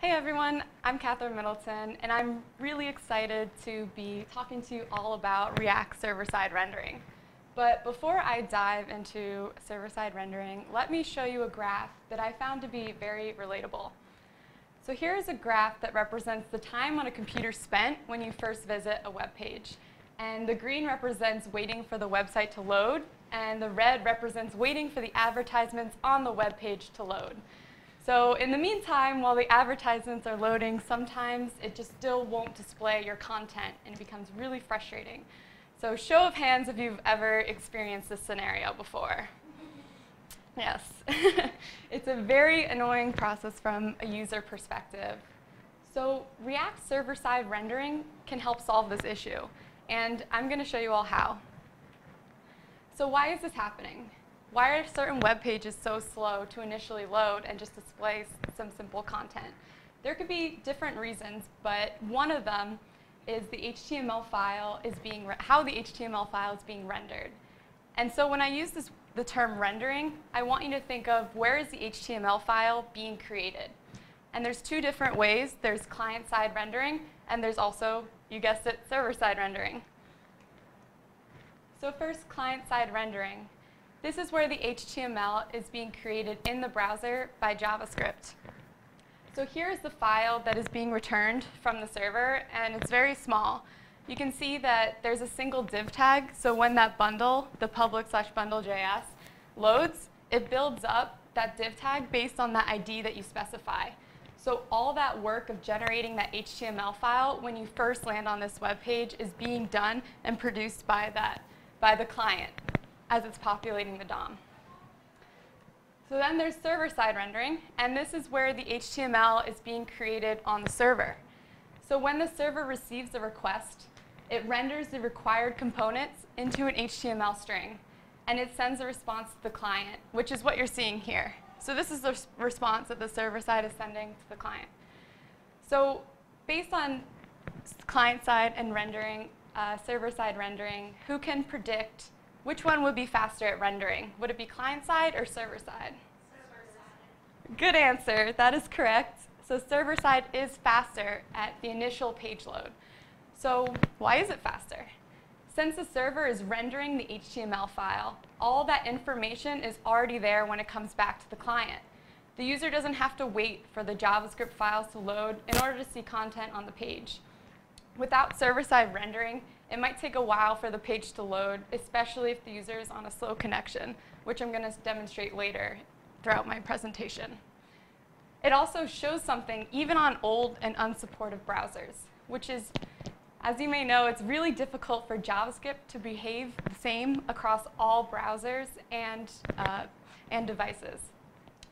Hey everyone, I'm Catherine Middleton, and I'm really excited to be talking to you all about React server-side rendering. But before I dive into server-side rendering, let me show you a graph that I found to be very relatable. So here is a graph that represents the time on a computer spent when you first visit a web page. And the green represents waiting for the website to load, and the red represents waiting for the advertisements on the web page to load. So in the meantime, while the advertisements are loading, sometimes it just still won't display your content, and it becomes really frustrating. So show of hands if you've ever experienced this scenario before. Yes. it's a very annoying process from a user perspective. So React server-side rendering can help solve this issue, and I'm going to show you all how. So why is this happening? Why are certain web pages so slow to initially load and just display some simple content? There could be different reasons, but one of them is the HTML file is being how the HTML file is being rendered. And so when I use this, the term rendering, I want you to think of where is the HTML file being created. And there's two different ways. There's client-side rendering, and there's also, you guessed it, server-side rendering. So first, client-side rendering. This is where the HTML is being created in the browser by JavaScript. So here's the file that is being returned from the server, and it's very small. You can see that there's a single div tag, so when that bundle, the public slash bundle.js, loads, it builds up that div tag based on that ID that you specify. So all that work of generating that HTML file when you first land on this web page is being done and produced by that, by the client as it's populating the DOM. So then there's server-side rendering, and this is where the HTML is being created on the server. So when the server receives a request, it renders the required components into an HTML string, and it sends a response to the client, which is what you're seeing here. So this is the response that the server side is sending to the client. So based on client side and rendering, uh, server side rendering, who can predict which one would be faster at rendering? Would it be client side or server side? Server. Good answer. That is correct. So server side is faster at the initial page load. So why is it faster? Since the server is rendering the HTML file, all that information is already there when it comes back to the client. The user doesn't have to wait for the JavaScript files to load in order to see content on the page. Without server-side rendering, it might take a while for the page to load, especially if the user is on a slow connection, which I'm going to demonstrate later throughout my presentation. It also shows something even on old and unsupportive browsers, which is, as you may know, it's really difficult for JavaScript to behave the same across all browsers and, uh, and devices.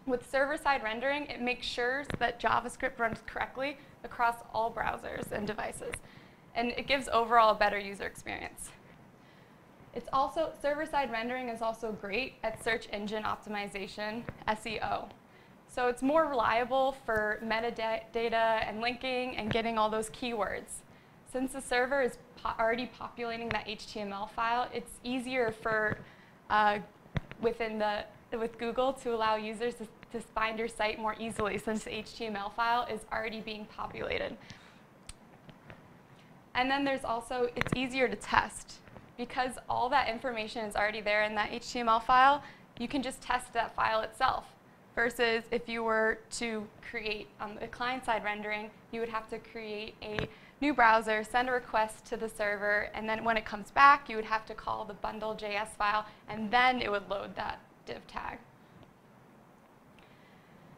With server-side rendering, it makes sure that JavaScript runs correctly across all browsers and devices and it gives overall a better user experience. It's also, server-side rendering is also great at search engine optimization, SEO. So it's more reliable for metadata and linking and getting all those keywords. Since the server is po already populating that HTML file, it's easier for uh, within the with Google to allow users to, to find your site more easily since the HTML file is already being populated. And then there's also, it's easier to test. Because all that information is already there in that HTML file, you can just test that file itself. Versus if you were to create um, a client-side rendering, you would have to create a new browser, send a request to the server, and then when it comes back, you would have to call the bundle.js file, and then it would load that div tag.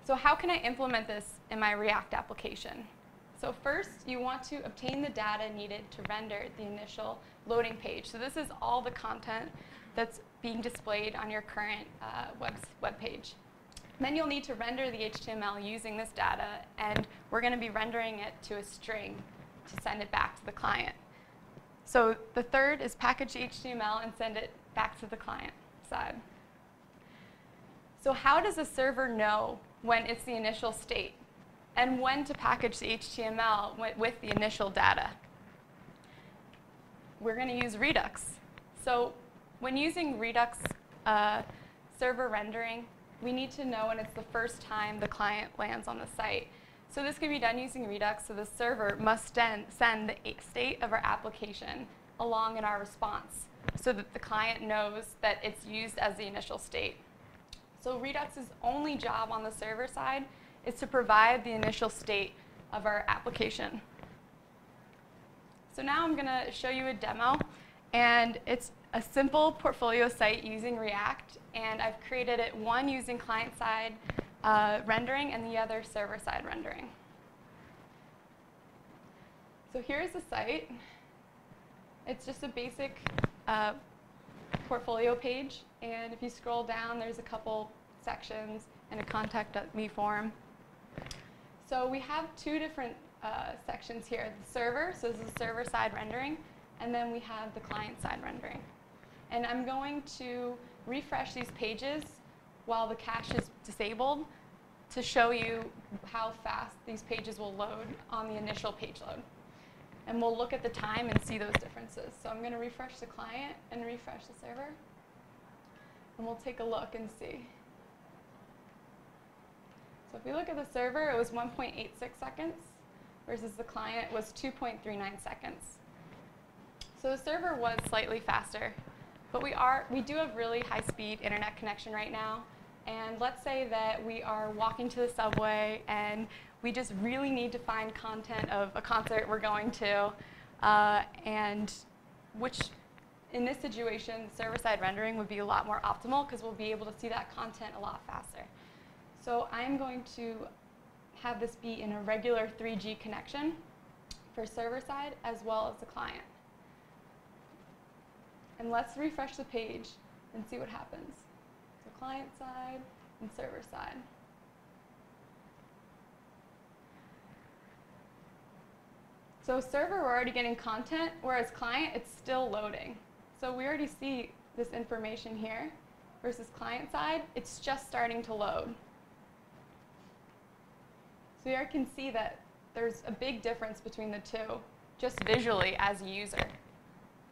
So how can I implement this in my React application? So first, you want to obtain the data needed to render the initial loading page. So this is all the content that's being displayed on your current uh, web, web page. Then you'll need to render the HTML using this data, and we're going to be rendering it to a string to send it back to the client. So the third is package the HTML and send it back to the client side. So how does the server know when it's the initial state? And when to package the HTML with the initial data. We're going to use Redux. So when using Redux uh, server rendering, we need to know when it's the first time the client lands on the site. So this can be done using Redux, so the server must send the state of our application along in our response so that the client knows that it's used as the initial state. So Redux's only job on the server side is to provide the initial state of our application. So now I'm going to show you a demo, and it's a simple portfolio site using React, and I've created it one using client-side uh, rendering and the other server-side rendering. So here's the site. It's just a basic uh, portfolio page, and if you scroll down, there's a couple sections and a contact me form. So we have two different uh, sections here. The server, so this is server-side rendering, and then we have the client-side rendering. And I'm going to refresh these pages while the cache is disabled to show you how fast these pages will load on the initial page load. And we'll look at the time and see those differences. So I'm going to refresh the client and refresh the server. And we'll take a look and see. So if we look at the server, it was 1.86 seconds versus the client was 2.39 seconds. So the server was slightly faster, but we, are, we do have really high-speed internet connection right now. And let's say that we are walking to the subway and we just really need to find content of a concert we're going to, uh, and which in this situation, server-side rendering would be a lot more optimal because we'll be able to see that content a lot faster. So I'm going to have this be in a regular 3G connection for server side as well as the client. And let's refresh the page and see what happens. So client side and server side. So server, we're already getting content, whereas client, it's still loading. So we already see this information here versus client side, it's just starting to load. I can see that there's a big difference between the two, just visually as a user.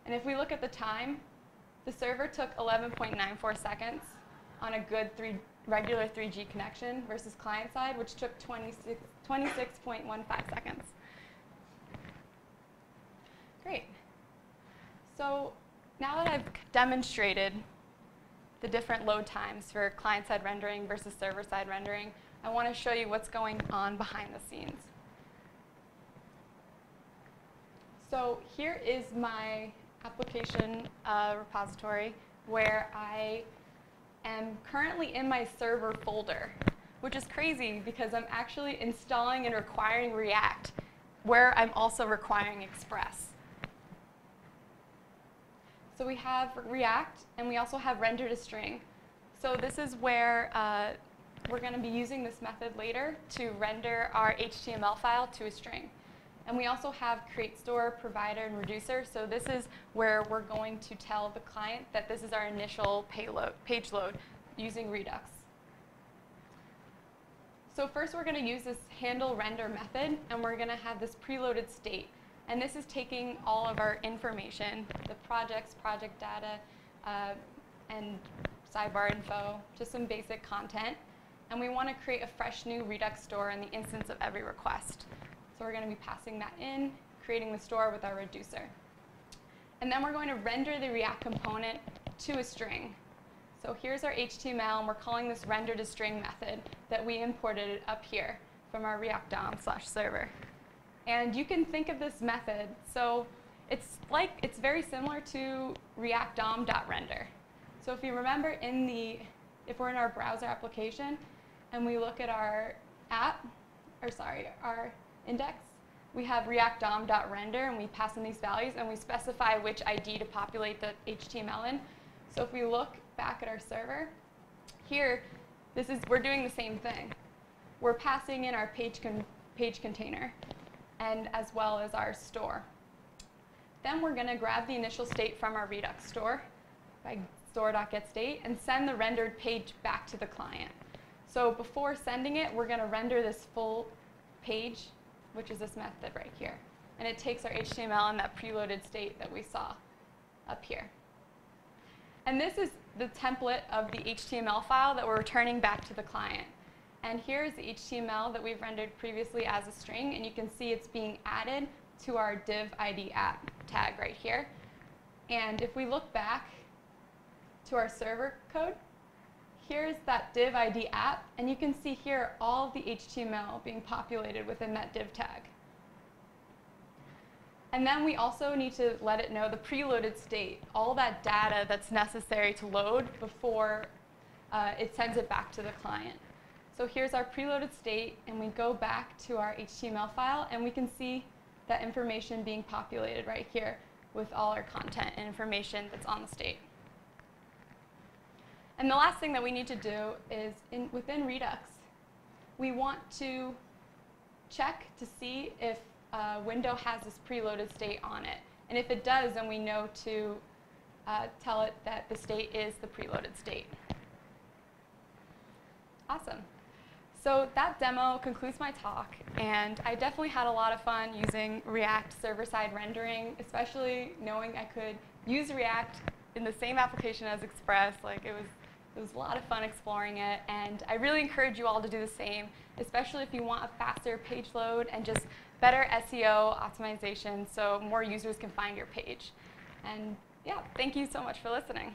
And if we look at the time, the server took 11.94 seconds on a good three, regular 3G connection versus client side, which took 26, 26.15 seconds. Great. So now that I've demonstrated the different load times for client-side rendering versus server-side rendering, I want to show you what's going on behind the scenes. So here is my application uh, repository where I am currently in my server folder, which is crazy because I'm actually installing and requiring React where I'm also requiring Express. So we have React and we also have render to string. So this is where uh, we're going to be using this method later to render our HTML file to a string. And we also have create store, provider, and reducer. So this is where we're going to tell the client that this is our initial payload, page load using Redux. So first we're going to use this handle render method, and we're going to have this preloaded state. And this is taking all of our information, the projects, project data, uh, and sidebar info, just some basic content, and we want to create a fresh new Redux store in the instance of every request. So we're going to be passing that in, creating the store with our reducer. And then we're going to render the React component to a string. So here's our HTML, and we're calling this render to string method that we imported up here from our React DOM slash server. And you can think of this method, so it's like, it's very similar to React DOM.render. So if you remember in the, if we're in our browser application, and we look at our app, or sorry, our index, we have react dom.render and we pass in these values and we specify which ID to populate the HTML in. So if we look back at our server, here, this is, we're doing the same thing. We're passing in our page, con page container and as well as our store. Then we're going to grab the initial state from our Redux store by store.getState and send the rendered page back to the client. So before sending it, we're going to render this full page, which is this method right here. And it takes our HTML in that preloaded state that we saw up here. And this is the template of the HTML file that we're returning back to the client. And here's the HTML that we've rendered previously as a string, and you can see it's being added to our div ID app tag right here. And if we look back to our server code, here's that div ID app, and you can see here all of the HTML being populated within that div tag. And then we also need to let it know the preloaded state, all that data that's necessary to load before uh, it sends it back to the client. So here's our preloaded state, and we go back to our HTML file, and we can see that information being populated right here with all our content and information that's on the state. And the last thing that we need to do is in, within Redux, we want to check to see if a window has this preloaded state on it. And if it does, then we know to uh, tell it that the state is the preloaded state. Awesome. So that demo concludes my talk, and I definitely had a lot of fun using React server-side rendering, especially knowing I could use React in the same application as Express. Like it was, it was a lot of fun exploring it, and I really encourage you all to do the same, especially if you want a faster page load and just better SEO optimization so more users can find your page. And yeah, thank you so much for listening.